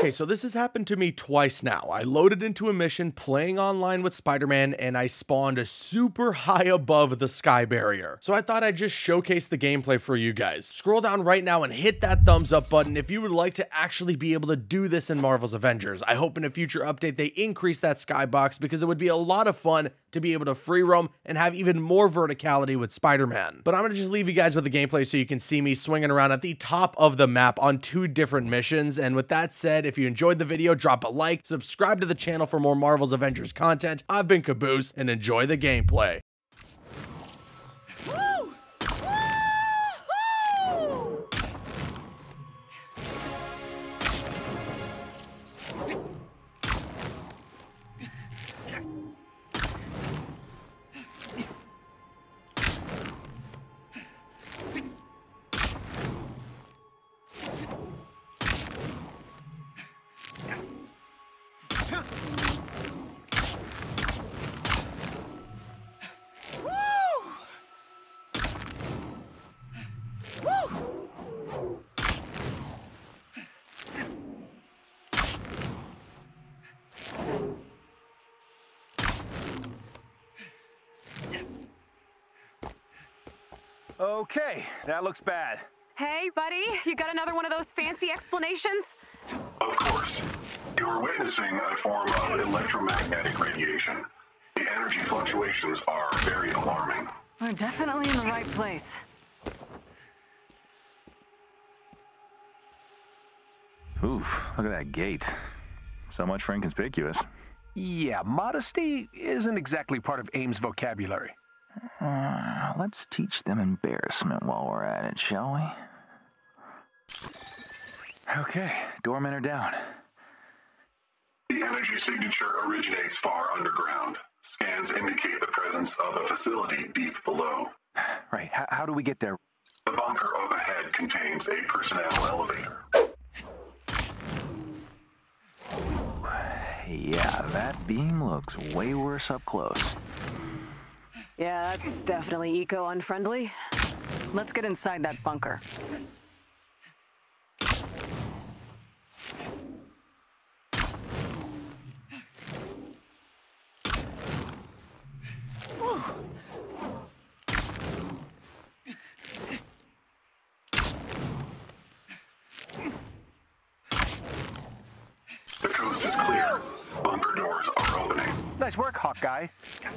Okay, so this has happened to me twice now. I loaded into a mission playing online with Spider-Man and I spawned super high above the sky barrier. So I thought I'd just showcase the gameplay for you guys. Scroll down right now and hit that thumbs up button if you would like to actually be able to do this in Marvel's Avengers. I hope in a future update they increase that skybox because it would be a lot of fun to be able to free roam and have even more verticality with Spider-Man. But I'm gonna just leave you guys with the gameplay so you can see me swinging around at the top of the map on two different missions. And with that said, if you enjoyed the video, drop a like, subscribe to the channel for more Marvel's Avengers content. I've been Caboose, and enjoy the gameplay. Okay, that looks bad. Hey, buddy, you got another one of those fancy explanations? Of course. You are witnessing a form of electromagnetic radiation. The energy fluctuations are very alarming. We're definitely in the right place. Oof, look at that gate. So much for inconspicuous. Yeah, modesty isn't exactly part of AIM's vocabulary. Uh, let's teach them embarrassment while we're at it, shall we? Okay, doormen are down. The energy signature originates far underground. Scans indicate the presence of a facility deep below. Right, h- how do we get there? The bunker overhead contains a personnel elevator. Yeah, that beam looks way worse up close. Yeah, that's definitely eco-unfriendly. Let's get inside that bunker. The coast is clear. Bunker doors are opening. Nice work, Hawkeye.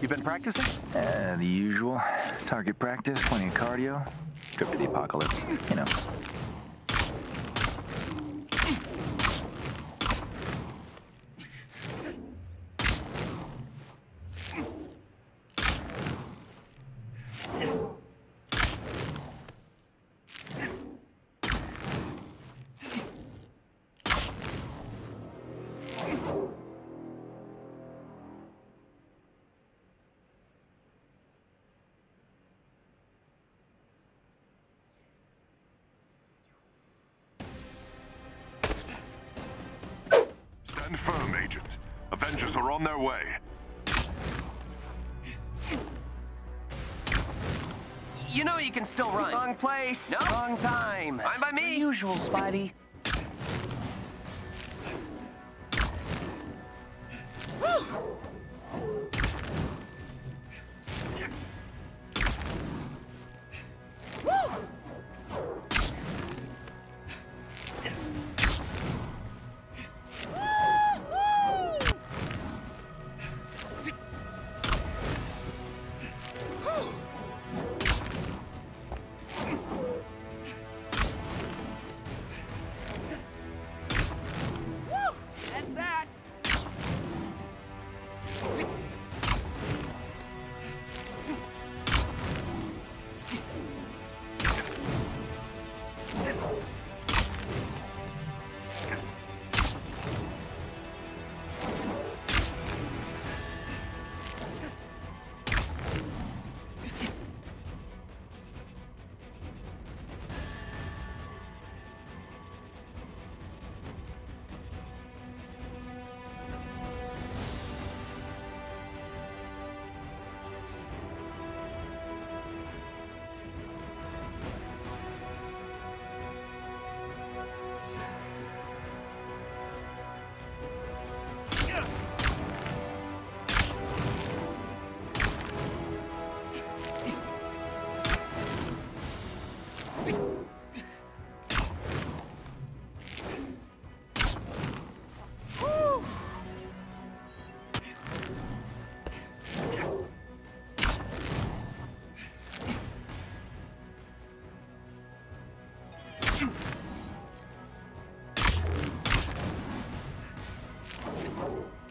You been practicing? Uh, the usual. Target practice, plenty of cardio. Trip to the apocalypse, you know. Avengers are on their way. You know you can still run. Wrong place. No. Wrong time. Fine by me. Usual, Spidey. That's you.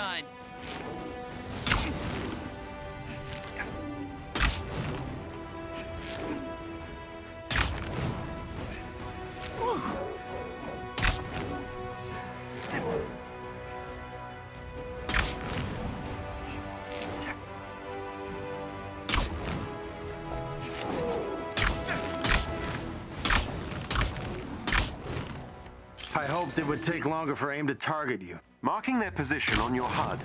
Done. Hoped it would take longer for AIM to target you. Marking their position on your HUD.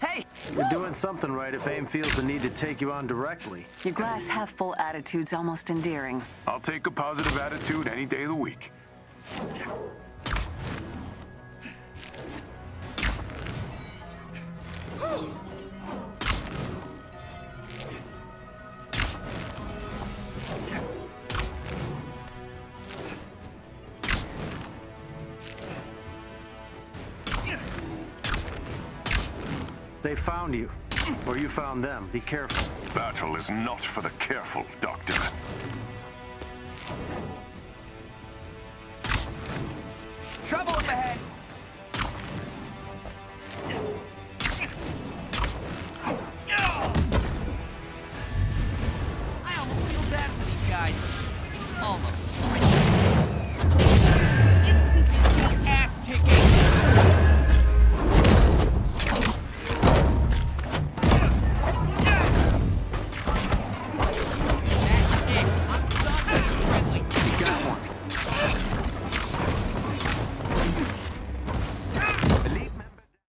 Hey, You're doing something right if AIM feels the need to take you on directly. Your glass half full attitude's almost endearing. I'll take a positive attitude any day of the week. They found you. Or you found them. Be careful. Battle is not for the careful, Doctor.